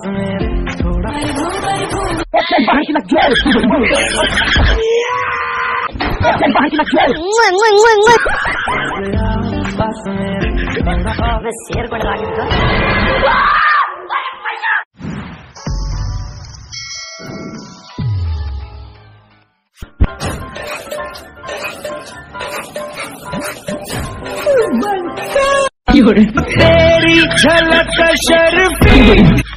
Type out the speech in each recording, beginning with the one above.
साथ मेरे थोड़ा बाहर की लग मैं शेर को लगा के तेरी झलक शर्फी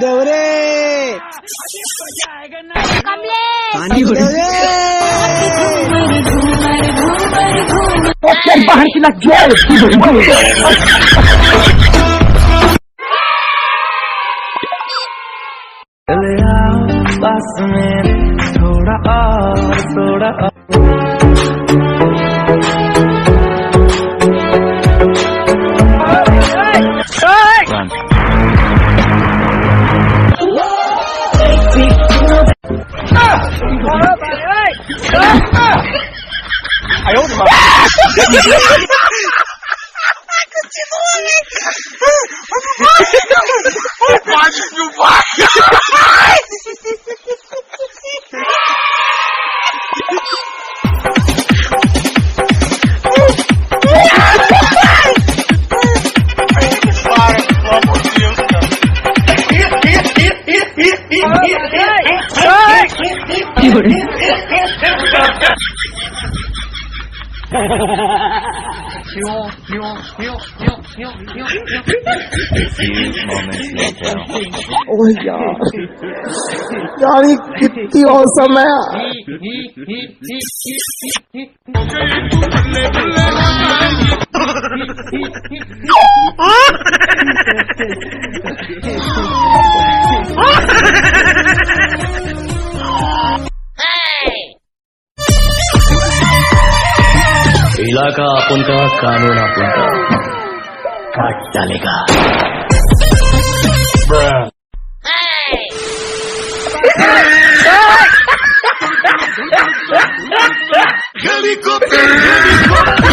देवरे पानी बाहर की लग गया 哎！哎！哎！哎！好了，把你们！哎可气死了！啊！我操！牛牛牛牛牛牛牛！哎呀，你看你，这么长啊！啊！इलाका आप उनका कानून आप उनका काट डालेगा helicopter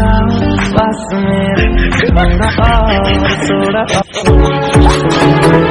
basmer bana aa sura aa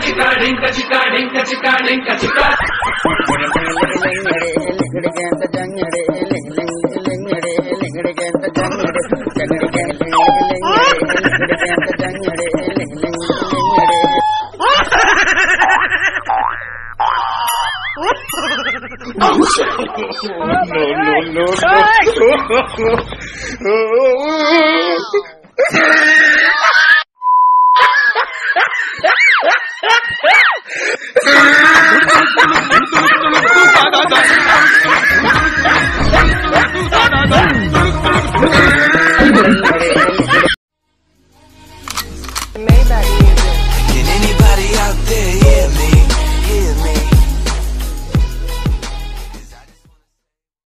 chica, rinka chica, rinka chica, no, no, no, no.